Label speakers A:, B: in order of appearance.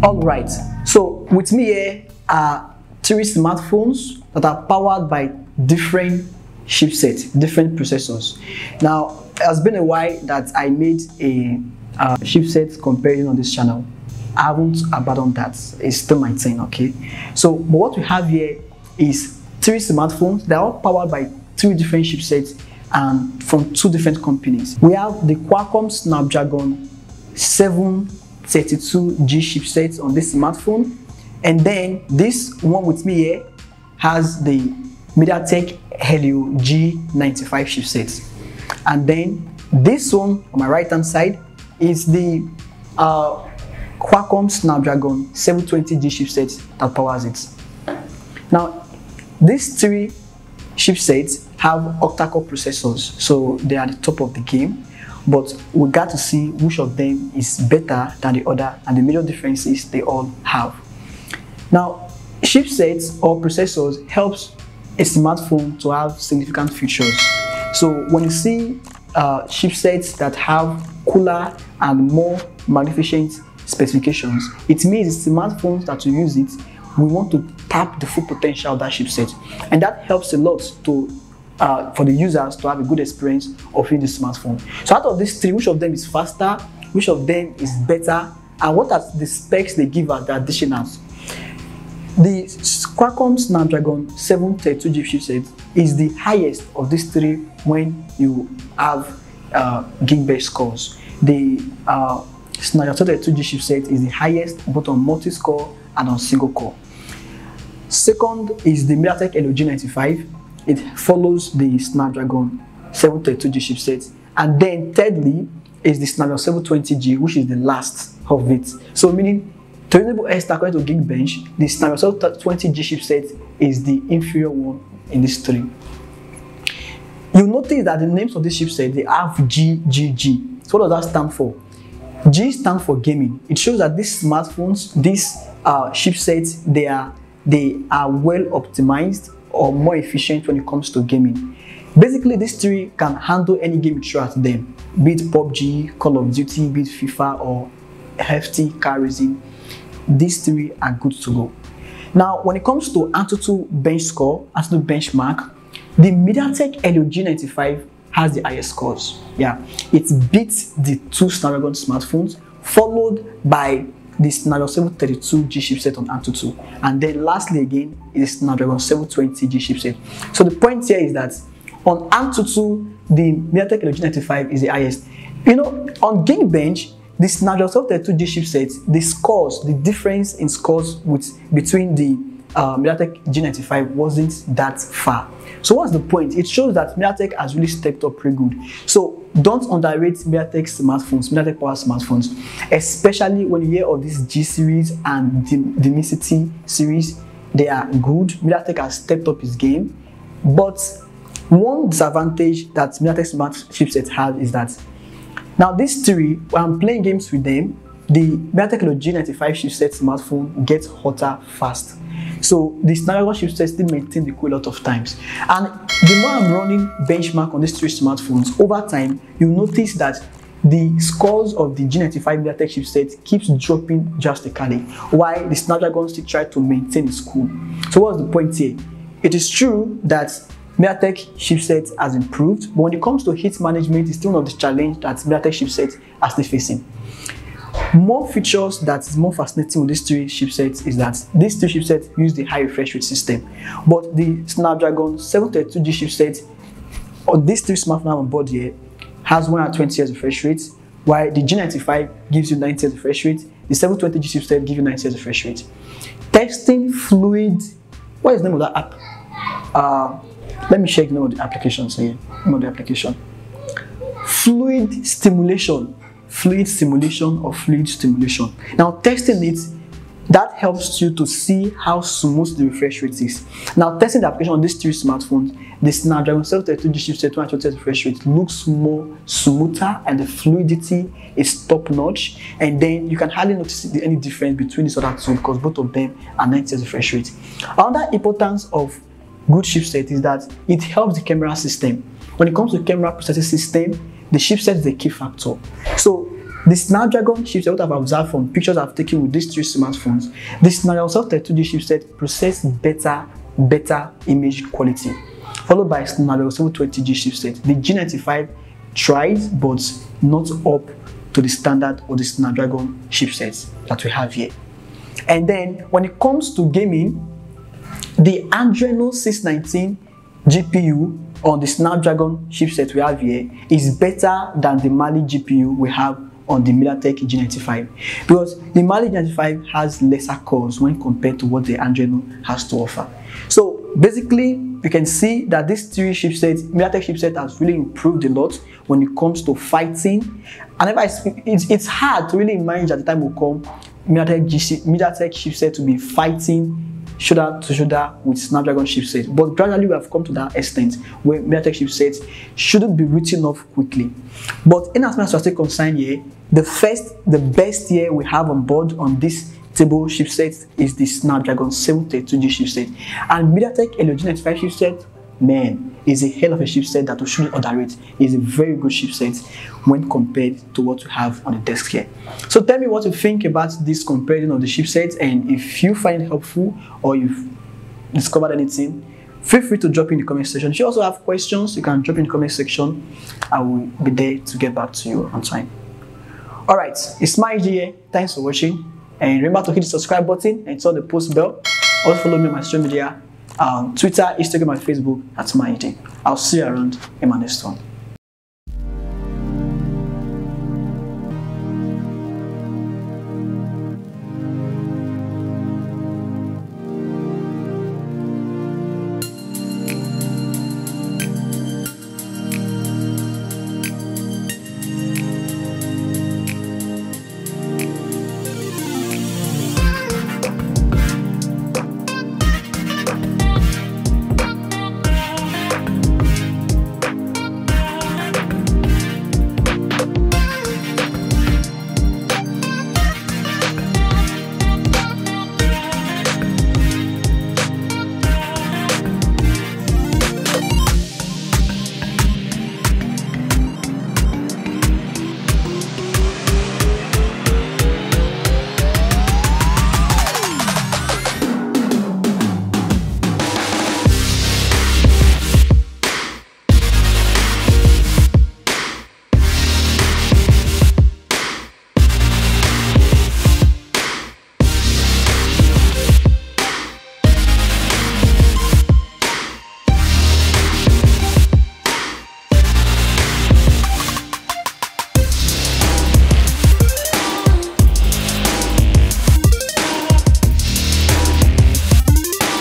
A: All right, so with me here are three smartphones that are powered by different chipsets, different processors. Now, it has been a while that I made a uh, chipset comparison on this channel. I haven't abandoned that. It's still my thing, okay? So, but what we have here is three smartphones. They're all powered by three different chipsets and from two different companies. We have the Qualcomm Snapdragon 732G chipset on this smartphone. And then this one with me here has the MediaTek Helio G95 chipset. And then this one on my right hand side is the uh, Qualcomm Snapdragon 720G chipset that powers it. Now, these three chipsets have octa-core processors, so they are the top of the game. But we got to see which of them is better than the other, and the major differences they all have. Now, chipsets or processors helps a smartphone to have significant features. So when you see uh, chipsets that have cooler and more magnificent specifications, it means the smartphones that you use it, we want to tap the full potential of that chipset. And that helps a lot to uh, for the users to have a good experience of using the smartphone. So out of these three, which of them is faster, which of them is better, and what are the specs they give us, the additionals? The Qualcomm Snapdragon 732G chipset is the highest of these three when you have uh, Geekbench scores. The uh, Snapdragon 732G chipset is the highest both on multi-core and on single core. Second is the MediaTek Helio G95. It follows the Snapdragon 732G chipset. And then thirdly is the Snapdragon 720G, which is the last of it. So meaning to enable S according to Geekbench, the Snapdragon 720G chipset is the inferior one in this three. You notice that the names of this chipset they have G, G, G. So what does that stand for? G stands for gaming. It shows that these smartphones, these uh, chipsets, they are they are well optimized or more efficient when it comes to gaming. Basically, these three can handle any game at them, be it PUBG, Call of Duty, be it FIFA or hefty car racing. These three are good to go. Now, when it comes to Antutu bench score, Antutu benchmark, the MediaTek Helio G95 has the highest scores. Yeah, it beats the two Snapdragon smartphones, followed by the Snapdragon 732G chipset on Antutu. And then lastly again is Snapdragon 720G chipset. So the point here is that on Antutu, the MediaTek Helio G95 is the highest. You know, on Geekbench, the Snapdragon 732G chipset, the scores, the difference in scores with between the uh, MediaTek G95 wasn't that far. So what's the point? It shows that MediaTek has really stepped up pretty good. So don't underrate MediaTek smartphones, MediaTek power smartphones, especially when you hear of this G series and Dimensity series. They are good. MediaTek has stepped up his game, but one disadvantage that MediaTek smart chipset has is that now these three, when I'm playing games with them, the MediaTek G95 chipset smartphone gets hotter fast. So the Snapdragon chipset still maintain the cool a lot of times. And the more I'm running benchmark on these three smartphones, over time, you notice that the scores of the G95 MediaTek chipset keeps dropping drastically, while the Snapdragon still try to maintain its cool. So what's the point here? It is true that MediaTek chipset has improved, but when it comes to heat management, it's still not the challenge that MediaTek chipset are still facing. More features that is more fascinating with these three chipsets is that these two chipsets use the high refresh rate system, but the Snapdragon 732G chipset on these three smartphones on board here has 120 Hz refresh rate, while the G95 gives you 90 Hz refresh rate, the 720G chipset gives you 90 Hz refresh rate. Testing fluid, what is the name of that app? Uh, let me check the name of the application here. Name the application. Fluid stimulation fluid simulation or fluid stimulation. Now testing it, that helps you to see how smooth the refresh rate is. Now testing the application on these three smartphones, the Snapdragon 732G chipset 220 refresh rate looks more smoother and the fluidity is top notch and then you can hardly notice any difference between these other two because both of them are 90 refresh rate. Another importance of good chipset is that it helps the camera system. When it comes to camera processing system, the chipset is a key factor. So The Snapdragon chipset, what I've observed from pictures I've taken with these three smartphones, the Snapdragon 732G chipset process better, better image quality, followed by Snapdragon 720G chipset. The G95 tries, but not up to the standard of the Snapdragon chipsets that we have here. And then when it comes to gaming, the Adreno 619 GPU on the Snapdragon chipset we have here is better than the Mali GPU we have on the MediaTek G95 because the Mali G95 has lesser cores when compared to what the Adreno has to offer. So basically, you can see that this three chipset, MediaTek chipset has really improved a lot when it comes to fighting. And if I speak, it's, it's hard to really imagine at the time will come MediaTek, GC, MediaTek chipset to be fighting shoulder to shoulder with Snapdragon chipset. But gradually we have come to that extent where MediaTek chipsets shouldn't be written off quickly. But in as much as we're still concerned here, the first, the best here we have on board on this table chipset is the Snapdragon 732G chipset. And MediaTek Helio G95 chipset man, is a hell of a chipset that we shouldn't underrate. It's a very good chipset when compared to what we have on the desk here. So tell me what you think about this comparison of the chipsets and if you find it helpful or you've discovered anything, feel free to drop in the comment section. If you also have questions, you can drop in the comment section. I will be there to get back to you on time. Alright, it's my here. Thanks for watching. And remember to hit the subscribe button and turn the post bell. Also follow me on Maii social media um, Twitter, Instagram, and Facebook. at my thing. I'll see you around in my next one.